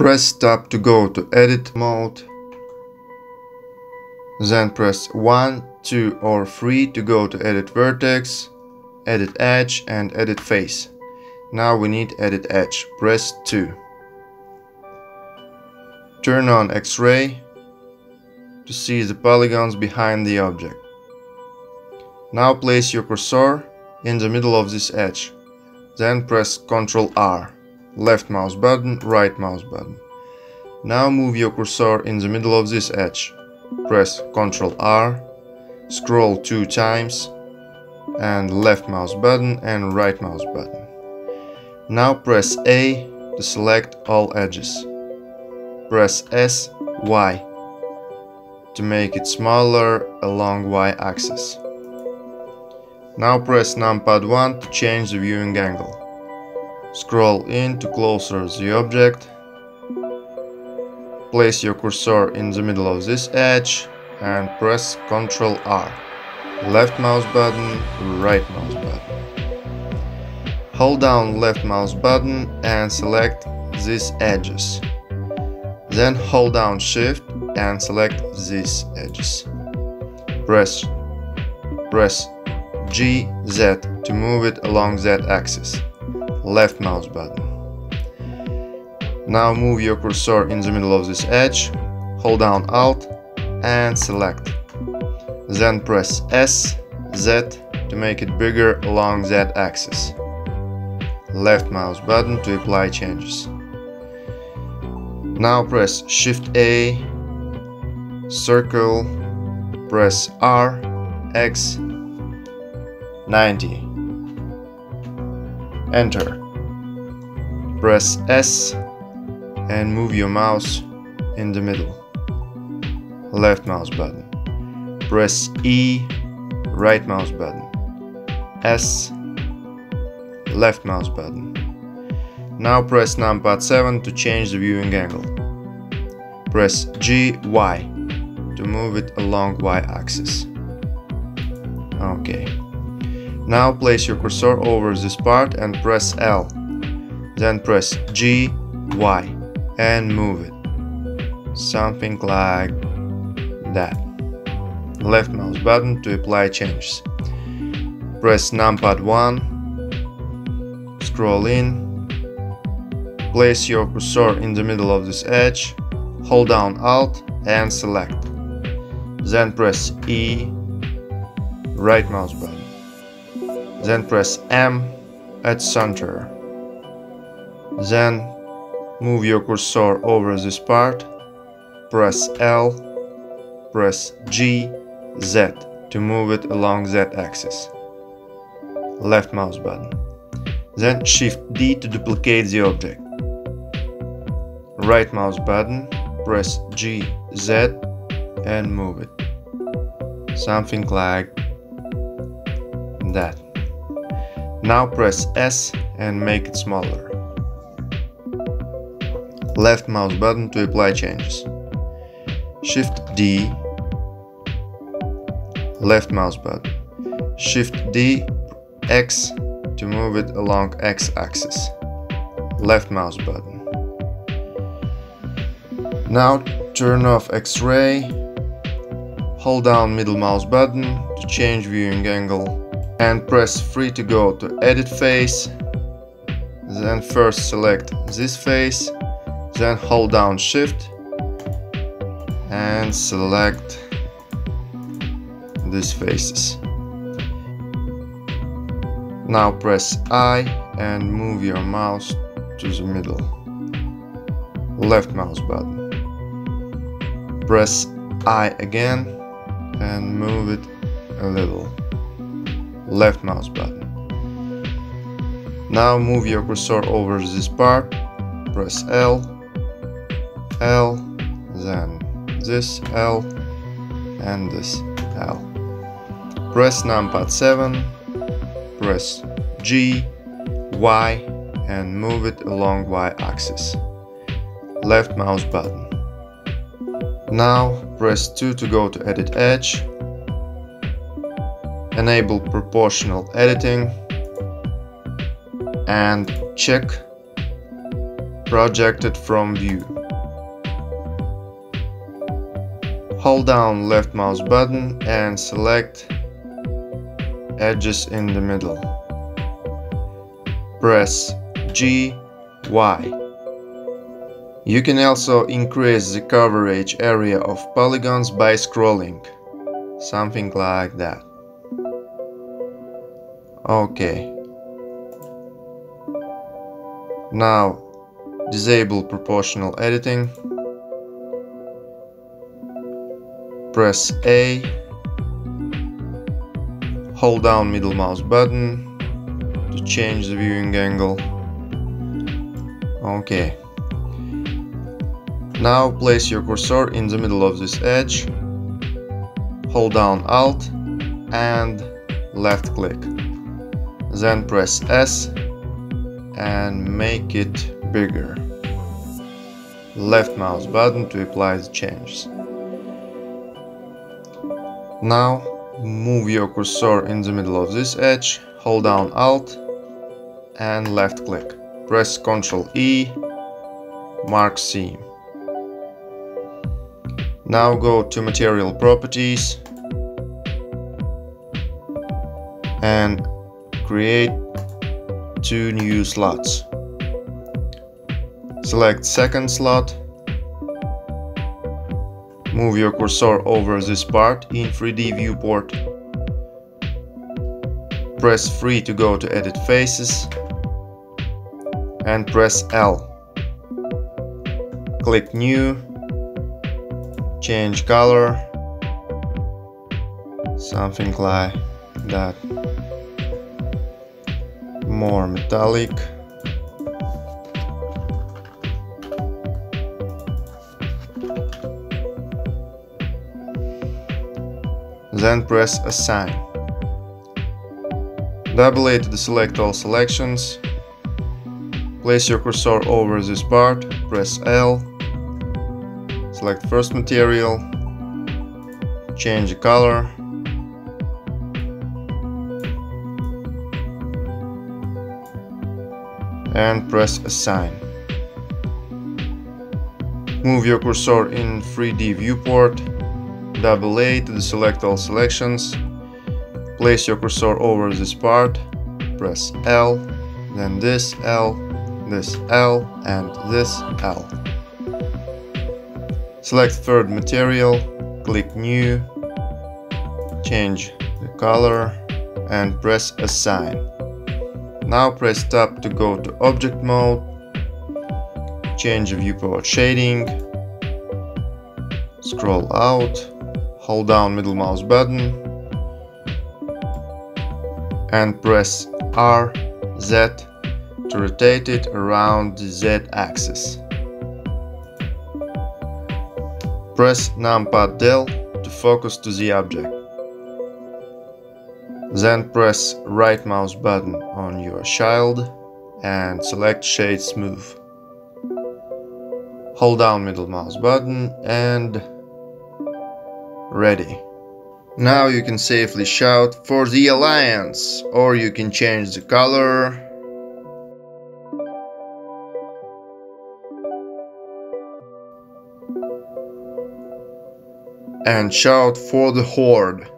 Press tab to go to edit mode. Then press 1, 2 or 3 to go to edit vertex, edit edge and edit face. Now we need edit edge. Press 2. Turn on X-ray to see the polygons behind the object. Now place your cursor in the middle of this edge. Then press Ctrl R. Left mouse button, right mouse button. Now move your cursor in the middle of this edge. Press Ctrl R, scroll two times, and left mouse button and right mouse button. Now press A to select all edges. Press S, Y to make it smaller along Y axis. Now press numpad 1 to change the viewing angle. Scroll in to closer the object. Place your cursor in the middle of this edge and press Ctrl R. Left mouse button, right mouse button. Hold down left mouse button and select these edges. Then hold down shift and select these edges. Press press G, Z to move it along Z axis. Left mouse button. Now move your cursor in the middle of this edge, hold down Alt and select. Then press S, Z to make it bigger along Z axis. Left mouse button to apply changes. Now press Shift A, circle, press R, X, 90. Enter. Press S and move your mouse in the middle. Left mouse button. Press E, right mouse button. S, left mouse button. Now press numpad 7 to change the viewing angle. Press G, Y to move it along Y axis. Okay. Now place your cursor over this part and press L. Then press G, Y and move it. Something like that. Left mouse button to apply changes. Press numpad 1. Scroll in. Place your cursor in the middle of this edge. Hold down Alt and select. Then press E. Right mouse button. Then press M at center. Then move your cursor over this part. Press L. Press G, Z to move it along Z axis. Left mouse button. Then Shift D to duplicate the object. Right mouse button, press G, Z and move it. Something like that. Now press S and make it smaller. Left mouse button to apply changes. Shift D. Left mouse button. Shift D X to move it along X axis. Left mouse button. Now turn off X-ray. Hold down middle mouse button to change viewing angle and press 3 to go to edit face then first select this face then hold down shift and select these faces now press I and move your mouse to the middle left mouse button. Press I again and move it a little left mouse button. Now move your cursor over this part, press L, L, then this L, and this L. Press numpad 7, press G, Y, and move it along Y axis. Left mouse button. Now press 2 to go to edit edge enable proportional editing and check projected from view. Hold down left mouse button and select edges in the middle. Press G, Y. You can also increase the coverage area of polygons by scrolling, something like that. Okay. Now disable proportional editing. Press A. Hold down middle mouse button to change the viewing angle. Okay. Now place your cursor in the middle of this edge, hold down Alt and left click. Then press S and make it bigger. Left mouse button to apply the changes. Now move your cursor in the middle of this edge, hold down Alt and left click. Press Ctrl E, mark seam. Now go to material properties and create two new slots. Select second slot. Move your cursor over this part in 3D viewport. Press free to go to edit faces and press L. Click new change color something like that more metallic. Then press assign. Double A to select all selections. Place your cursor over this part. Press L. Select first material, change the color, and press assign. Move your cursor in 3D viewport, double A to select all selections, place your cursor over this part, press L, then this L, this L, and this L. Select third material, click new, change the color and press assign. Now press tab to go to object mode, change the viewport shading, scroll out, hold down middle mouse button and press R, Z to rotate it around the Z axis. Press numpad del to focus to the object. Then press right mouse button on your child and select Shade Smooth. Hold down middle mouse button and ready. Now you can safely shout for the Alliance or you can change the color and shout for the Horde.